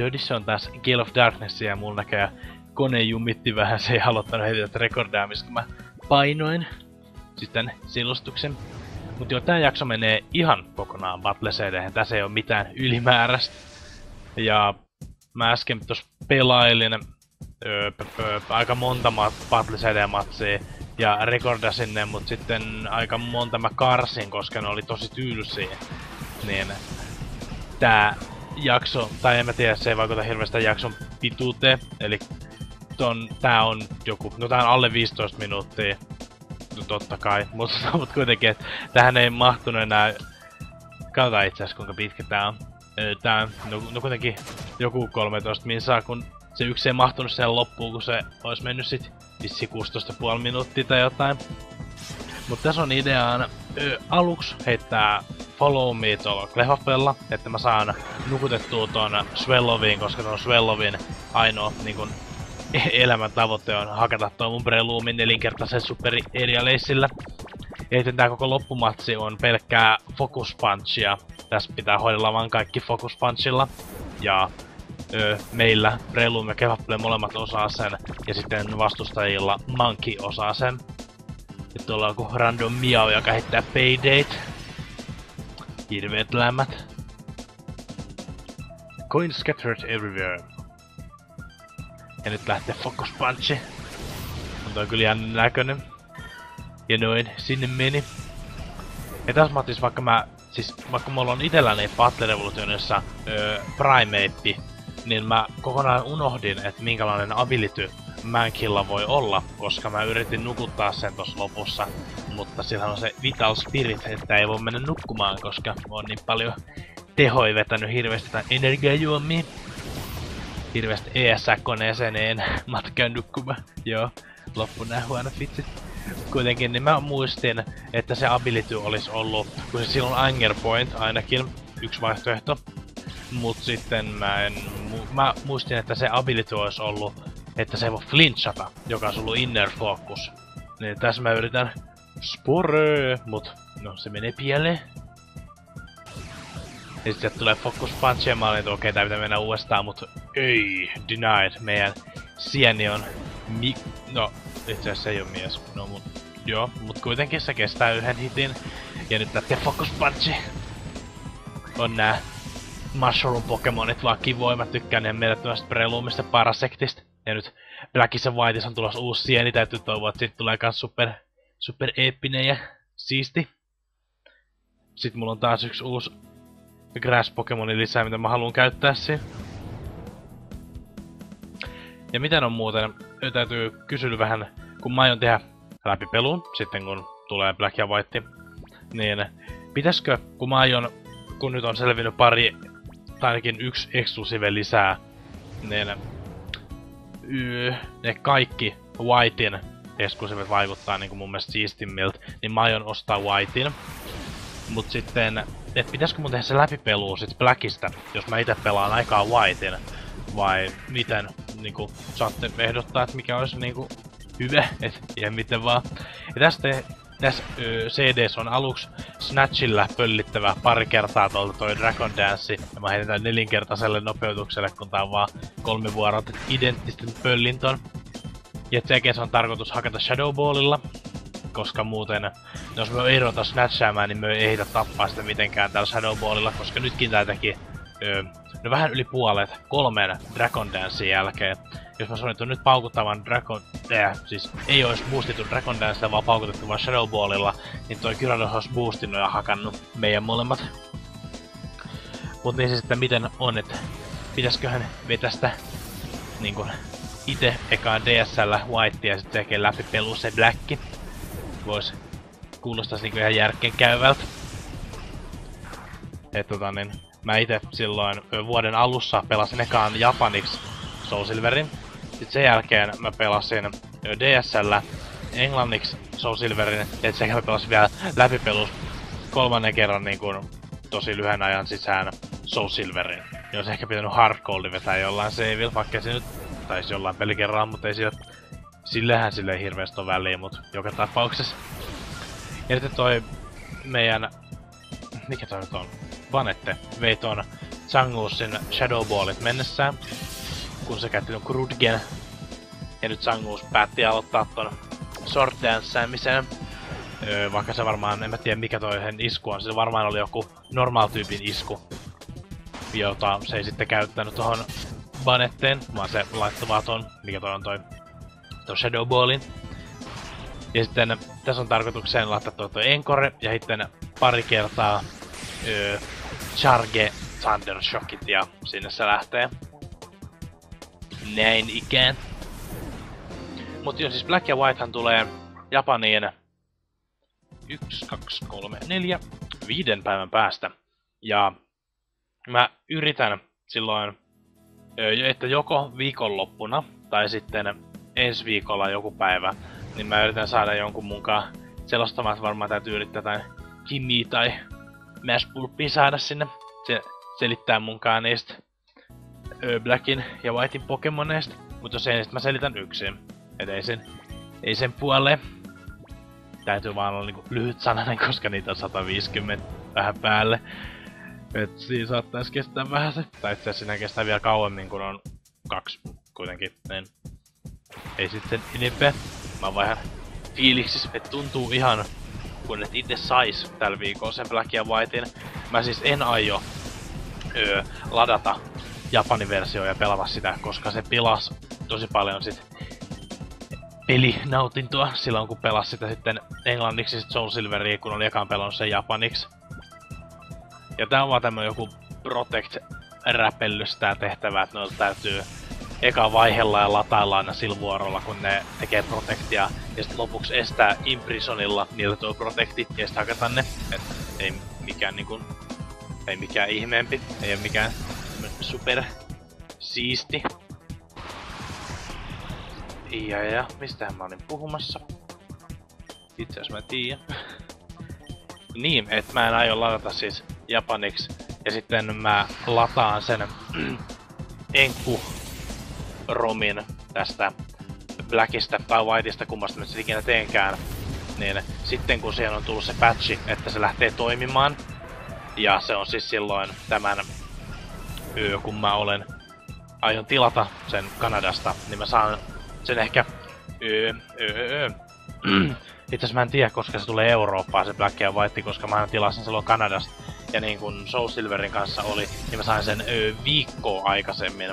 Dodissä on taas Gale of Darkness ja mulla näkee kone jumitti vähän, se ei aloittanut heti tätä rekordaamista, kun mä painoin sitten silustuksen. Mut joo, tää jakso menee ihan kokonaan Battle CD, tässä ei oo mitään ylimääräistä. Ja mä äsken tos pelailin öö, öö, aika monta Battle CD-matsia ja rekordasin ne, mut sitten aika monta mä karsin, koska ne oli tosi tylsiä. Niin tää jakso, tai en mä tiedä, se ei vaikuta hirveästi jakson pituuteen, eli ton, tää on joku, no tää on alle 15 minuuttia, no totta kai, mutta mut kuitenkin, että tähän ei mahtunut enää, katsotaan itse asiassa kuinka pitkä tää on. Tää on, no, no kuitenkin joku 13 minsaa, kun se yksi ei mahtunut sen loppuun, kun se olisi mennyt sit vissi 16,5 minuuttia tai jotain. Mutta tässä on ideana aluksi heittää follow me tuolla Klehofella, että mä saan nukutettua ton Swelloviin, koska ton Swellovin ainoa niin kun, elämän tavoite on hakata tuo mun Breluumin nelinkertaisen superi Erialeissillä. Ja tää koko loppumatsi on pelkkää Focus Punchia. Tässä pitää hoidella vaan kaikki Focus Punchilla. Ja ö, meillä Breluum ja Kevapple molemmat osaa sen. Ja sitten vastustajilla Monkey osaa sen. Nyt tuolla on joku random miau, joka heittää Paydate. Hirveet lämmät. Coins scattered everywhere. Ja nyt lähtee Focus Punchi. On toi kyllä jännä näköinen. Ja noin, sinne meni. Ja tässä matis vaikka mä, siis vaikka mulla on itelläni Battle Revolutionissa öö, Primate, niin mä kokonaan unohdin, että minkälainen ability Mankilla voi olla, koska mä yritin nukuttaa sen tossa lopussa, mutta sillä on se Vital Spirit, että ei voi mennä nukkumaan, koska on niin paljon tehoi vetänyt hirveästi tai energiajuomia. Hirveästi ESS-koneeseen en matkaan nukkumaan. Joo, loppu nää huono fitsit. Kuitenkin niin mä muistin, että se ability olisi ollut, kun se silloin Anger Point ainakin, yksi vaihtoehto. Mut sitten mä en, mä muistin, että se ability olisi ollut että se ei voi flinchata, joka on ollut inner focus. Niin tässä mä yritän spore, mut no se menee pieleen. Ja sitten tulee focus punch ja mä olin, että okei, tää pitää mennä uudestaan, mut ei, denied. Meidän sieni on mi... No, itse asiassa se ei oo mies. No mut, joo, mut kuitenkin se kestää yhden hitin. Ja nyt tää focus punch on nää Mushroom Pokemonit vaan kivoja. Mä tykkään ihan mielettömästi Breloomista Parasektista. Ja nyt Blackissa Whiteissa on tulossa uusi sieni, täytyy toivoa, että siitä tulee kans super, super eeppinen ja siisti. Sitten mulla on taas yksi uusi Grass Pokemonin lisää, mitä mä haluan käyttää siinä. Ja mitä on muuten, täytyy kysyä vähän, kun mä aion tehdä läpipelun, sitten kun tulee Black ja White, niin pitäisikö, kun mä aion, kun nyt on selvinnyt pari, tai ainakin yksi eksklusiive lisää, niin ne kaikki Whitein eksklusiivit vaikuttaa niinku mun mielestä siistimmiltä, niin mä aion ostaa Whitein. Mut sitten, et pitäisikö mun tehdä se läpipelu sit Blackista, jos mä itse pelaan aikaa Whitein? Vai miten, niinku, saatte ehdottaa, että mikä olisi niinku hyvä, et ihan miten vaan. Ja tästä tässä CDs on aluksi Snatchilla pöllittävä pari kertaa tuolta toi Dragon Dance, ja mä heitän nelinkertaiselle nopeutukselle, kun tää on vaan kolme vuorot identtisten pöllinton. Ja sekin on tarkoitus hakata Shadowballilla, koska muuten, jos me ei ruveta snatchaamaan, niin me ei ehditä tappaa sitä mitenkään tällä Shadowballilla, koska nytkin tää teki öö, no vähän yli puolet kolmen Dragon Dancein jälkeen jos mä sanoin, että nyt paukuttavan Dragon... Äh, siis ei olisi boostittu Dragon Dance, vaan paukutettu vaan Shadow Ballilla, niin toi Gyarados olisi boostinut ja hakannut meidän molemmat. Mut niin se sitten miten on, että pitäisköhän vetästä niin kun ite ekaan DSL White ja sitten tekee läpi pelu se Black. Vois kuulostaa niinku ihan järkeen käyvältä. Et tota niin, mä itse silloin vuoden alussa pelasin ekaan japaniksi Soul Silverin. Sitten sen jälkeen mä pelasin DSL englanniksi Soul Silverin, ja sekä mä pelasin vielä läpipelus kolmannen kerran niin kuin, tosi lyhyen ajan sisään Soul Silverin. Olisi ehkä pitänyt hardcore vetää jollain savilla, vaikka se nyt taisi jollain pelikerralla, mutta ei sillä, sillähän sille hirveästi ole väliä, mutta joka tapauksessa. Ja sitten toi meidän, mikä toi nyt on, Vanette, vei ton Shadow Ballit mennessään, kun se käytti ton Krudgen. Ja nyt Sanguus päätti aloittaa ton Sword Danceämisen. Öö, vaikka se varmaan, en mä tiedä mikä toi sen isku on, se varmaan oli joku normal tyypin isku. Jota se ei sitten käyttänyt tohon Banetteen, vaan se laittoi vaan ton, mikä toi on toi, toi Shadow Ballin. Ja sitten tässä on tarkoitukseen laittaa tuo, tuo Encore ja sitten pari kertaa öö, Charge Thundershockit ja sinne se lähtee. Näin ikään. Mut joo, siis Black ja Whitehan tulee Japaniin 1, 2, 3, 4, viiden päivän päästä. Ja mä yritän silloin, että joko viikonloppuna tai sitten ensi viikolla joku päivä, niin mä yritän saada jonkun mukaan selostamaan, että varmaan täytyy yrittää jotain Kimi tai Mashpulppia saada sinne se selittää munkaan niistä Blackin ja Whitein Pokemoneista. Mutta jos ei, niin mä selitän yksin. Et ei sen, ei sen puoleen. Täytyy vaan olla niinku lyhyt sananen, koska niitä on 150 vähän päälle. Et siinä saattais kestää vähän se. Tai itse siinä kestää vielä kauemmin, kun on kaksi kuitenkin. Niin ei sitten enempää. Mä oon vähän fiiliksis, että tuntuu ihan kun et itse sais tällä viikolla sen Black ja Whitein. Mä siis en aio öö, ladata Japanin versio ja pelata sitä, koska se pilas tosi paljon sit pelinautintoa silloin kun pelas sitä sitten englanniksi sit Soul Silveria, kun oli ekaan pelannut sen japaniksi. Ja tää on vaan tämmönen joku Protect räpellys tää tehtävä, että noilta täytyy eka vaihella ja latailla aina sillä vuorolla, kun ne tekee protektia. Ja sitten lopuksi estää Imprisonilla niiltä tuo protekti ja sitten hakata ne. Et ei mikään niinku... Ei mikään ihmeempi. Ei ole mikään super siisti. Ja ja, mistä mä olin puhumassa? Itse asiassa mä tiedän. niin, että mä en aio ladata siis japaniksi. Ja sitten mä lataan sen enku romin tästä Blackista tai Whiteista, kummasta nyt ikinä teenkään, niin sitten kun siihen on tullut se patchi, että se lähtee toimimaan, ja se on siis silloin tämän yö, kun mä olen aion tilata sen Kanadasta, niin mä saan sen ehkä. Itse asiassa mä en tiedä, koska se tulee Eurooppaan se Black ja White, koska mä tilasin silloin Kanadasta. Ja niin kuin Soul Silverin kanssa oli, niin mä sain sen viikkoa aikaisemmin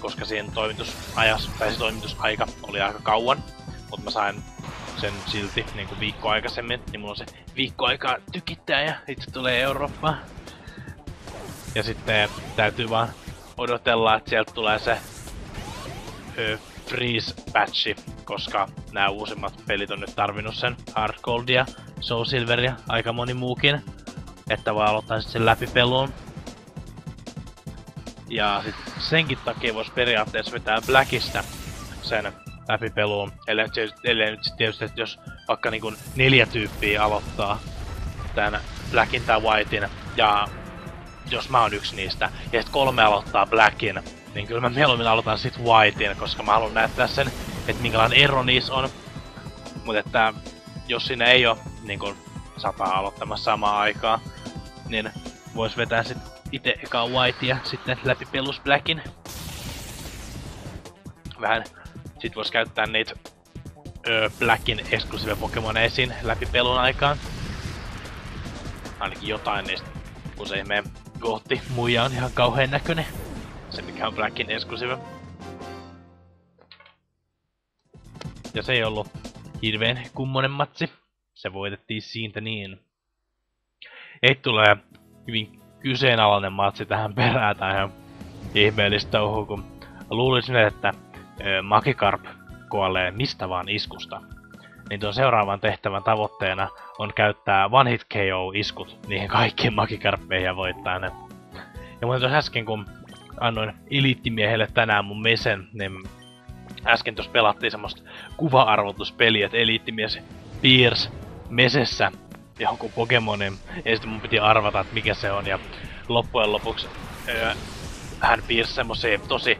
koska siihen toimitusajas, tai se toimitusaika oli aika kauan, mutta mä sain sen silti niin kuin viikko aikaisemmin, niin mulla on se viikko aikaa tykittää ja itse tulee Eurooppaan. Ja sitten täytyy vaan odotella, että sieltä tulee se ö, freeze-patchi, koska nämä uusimmat pelit on nyt tarvinnut sen Hard Goldia, Soul Silveria, aika moni muukin, että voi aloittaa sitten sen läpipeluun. Ja sit senkin takia voisi periaatteessa vetää Blackista sen läpipeluun. Eli, eli nyt sit tietysti, että jos vaikka niinku neljä tyyppiä aloittaa tän Blackin tai Whitein, ja jos mä oon yksi niistä, ja sit kolme aloittaa Blackin, niin kyllä mä mieluummin aloitan sit Whitein, koska mä haluan näyttää sen, että minkälainen ero niissä on. Mutta että jos siinä ei oo niinku sataa aloittamassa samaan aikaan, niin vois vetää sit itse eka White ja sitten läpi pelus Blackin. Vähän sit vois käyttää niitä öö, Blackin exclusive Pokemoneisiin läpi pelun aikaan. Ainakin jotain niistä, kun se ihmeen kohti muija on ihan kauhean näköinen. Se mikä on Blackin exclusive. Ja se ei ollut hirveen kummonen matsi. Se voitettiin siitä niin. Ei tulee hyvin kyseenalainen matsi tähän perään tai ihan ihmeellistä touhua, kun luulisin, että Magikarp kuolee mistä vaan iskusta. Niin tuon seuraavan tehtävän tavoitteena on käyttää One Hit KO-iskut niihin kaikkiin Magikarppeihin ja voittaa ne. Ja muuten tuossa äsken, kun annoin eliittimiehelle tänään mun mesen, niin äsken tuossa pelattiin semmoista kuva-arvotuspeliä, että eliittimies piirsi mesessä jonkun Pokemonin, ja sitten mun piti arvata, että mikä se on, ja loppujen lopuksi öö, hän piirsi semmosia tosi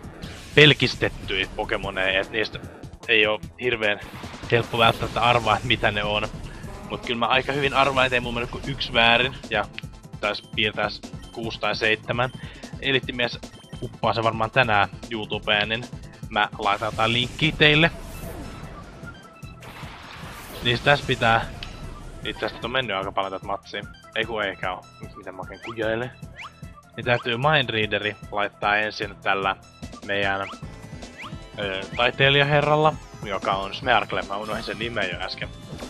pelkistettyjä Pokemoneja, että niistä ei ole hirveän helppo välttämättä arvaa, että mitä ne on. Mut kyllä mä aika hyvin arvaan, ettei mun mennyt kuin yksi väärin, ja taisi piirtää kuusi tai seitsemän. Elittimies uppaa se varmaan tänään YouTubeen, niin mä laitan jotain linkkiä teille. Niin tässä pitää... Itse asiassa on mennyt aika paljon tätä matsia. Ei kun eikä oo. Miten mä oikein kujailen. Niin täytyy Mindreaderi laittaa ensin tällä meidän ö, taiteilijaherralla, joka on Smerkle. Mä unohdin sen nimen jo äsken.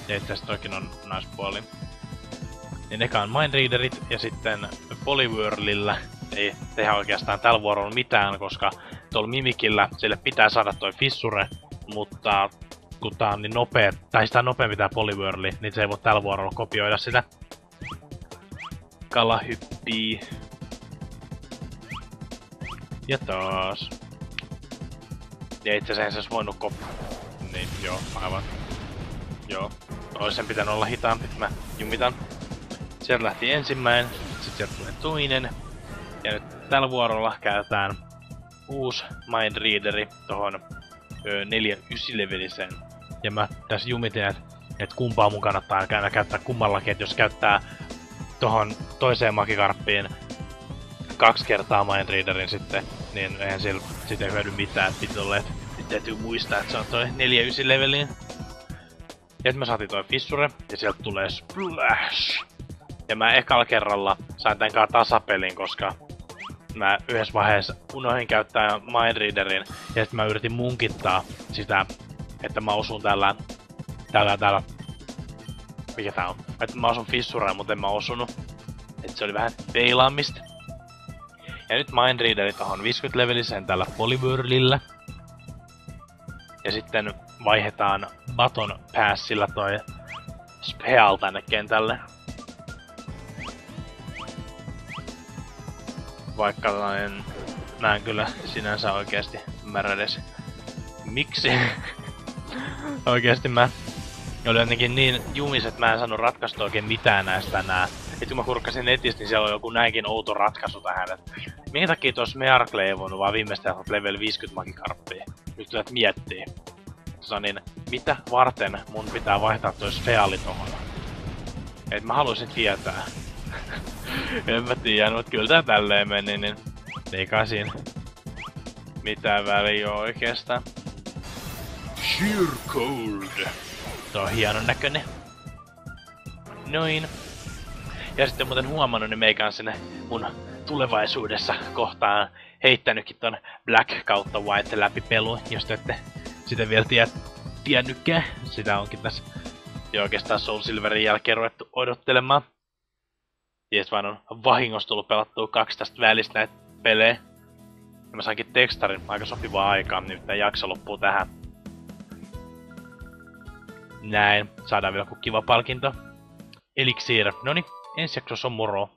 Ja itse asiassa toikin on naispuoli. Niin eka on Mindreaderit ja sitten Polyworldillä ei tehdä oikeastaan tällä vuorolla mitään, koska tuolla Mimikillä sille pitää saada toi fissure, mutta kun tää on niin nopea, tai sitä nopeampi tää Polyworld, niin se ei voi tällä vuorolla kopioida sitä. Kala hyppii. Ja taas. Ja itse asiassa olisi voinut kop... Niin, joo, aivan. Joo. Olisi sen pitänyt olla hitaampi, mä jumitan. Sieltä lähti ensimmäinen, sitten sieltä tulee toinen. Ja nyt tällä vuorolla käytetään uusi Mind Readeri tohon 4 9 leveliseen. Ja mä tässä jumitin, että et kumpaa mun kannattaa käydä käyttää kummallakin, että jos käyttää tohon toiseen makikarppiin kaksi kertaa Mind Readerin sitten, niin eihän sillä sitten hyödy mitään, että olla, että täytyy muistaa, että se on toi 4 9 leveliin. Ja mä saatiin toi fissure, ja sieltä tulee splash! Ja mä ekalla kerralla sain tän tasapelin, koska mä yhdessä vaiheessa unohdin käyttää Mindreaderin, ja sitten mä yritin munkittaa sitä, että mä osun tällä, tällä, tällä, mikä tää on? Että mä osun fissureen, mutta en mä osunut. Että se oli vähän peilaamista. Ja nyt Mindreaderit on 50 leveliseen tällä Polyworldillä. Ja sitten vaihdetaan Baton Passilla toi Speal tänne kentälle. Vaikka en, mä en kyllä sinänsä oikeasti ymmärrä edes miksi. oikeasti mä olin jotenkin niin jumis, että mä en saanut ratkaistua oikein mitään näistä nää. Et kun mä kurkkasin netistä, niin siellä on joku näinkin outo ratkaisu tähän, että minkä takia tuossa Mearkle ei voinut vaan viimeistään level 50 magikarppia? Nyt kyllä miettii. Tota niin, mitä varten mun pitää vaihtaa toi Sfeali tohon? Et mä haluaisin tietää. en mä tiedä, mutta kyllä tää tälleen meni, niin ei kai siinä mitään väliä oikeastaan. Sheer cold. Tuo on hienon näköinen. Noin. Ja sitten muuten huomannut, niin meikä on sinne mun tulevaisuudessa kohtaan heittänytkin ton Black kautta White läpi pelu, jos te ette sitä vielä tie, tiennytkään. Sitä onkin tässä jo oikeastaan Soul Silverin jälkeen ruvettu odottelemaan. Ties vaan on vahingossa tullut pelattua kaksi tästä välistä näitä pelejä. Ja mä sainkin tekstarin aika sopivaa aikaa, niin tämä jakso loppuu tähän. Näin, saadaan vielä joku kiva palkinto. Elixir. Noni, ensi jaksossa on moro.